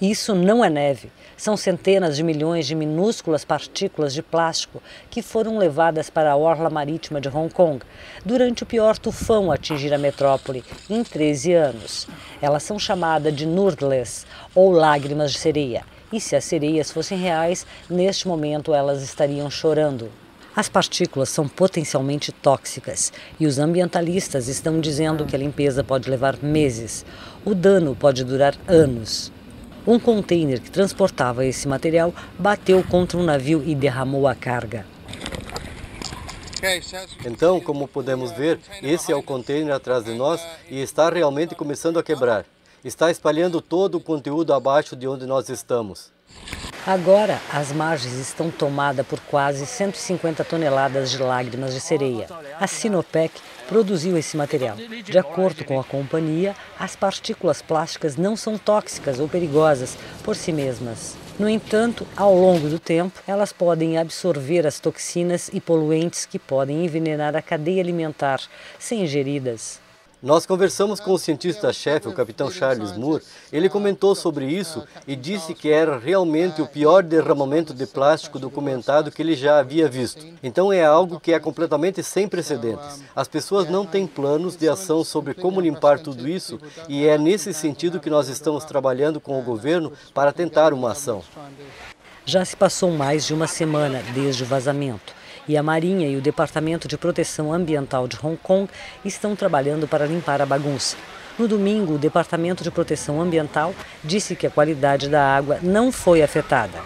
Isso não é neve. São centenas de milhões de minúsculas partículas de plástico que foram levadas para a orla marítima de Hong Kong durante o pior tufão a atingir a metrópole em 13 anos. Elas são chamadas de nurdles ou lágrimas de sereia. E se as sereias fossem reais, neste momento elas estariam chorando. As partículas são potencialmente tóxicas e os ambientalistas estão dizendo que a limpeza pode levar meses. O dano pode durar anos. Um container que transportava esse material bateu contra um navio e derramou a carga. Então, como podemos ver, esse é o container atrás de nós e está realmente começando a quebrar. Está espalhando todo o conteúdo abaixo de onde nós estamos. Agora, as margens estão tomadas por quase 150 toneladas de lágrimas de sereia. A Sinopec produziu esse material. De acordo com a companhia, as partículas plásticas não são tóxicas ou perigosas por si mesmas. No entanto, ao longo do tempo, elas podem absorver as toxinas e poluentes que podem envenenar a cadeia alimentar se ingeridas. Nós conversamos com o cientista-chefe, o capitão Charles Moore. Ele comentou sobre isso e disse que era realmente o pior derramamento de plástico documentado que ele já havia visto. Então é algo que é completamente sem precedentes. As pessoas não têm planos de ação sobre como limpar tudo isso e é nesse sentido que nós estamos trabalhando com o governo para tentar uma ação. Já se passou mais de uma semana desde o vazamento e a Marinha e o Departamento de Proteção Ambiental de Hong Kong estão trabalhando para limpar a bagunça. No domingo, o Departamento de Proteção Ambiental disse que a qualidade da água não foi afetada.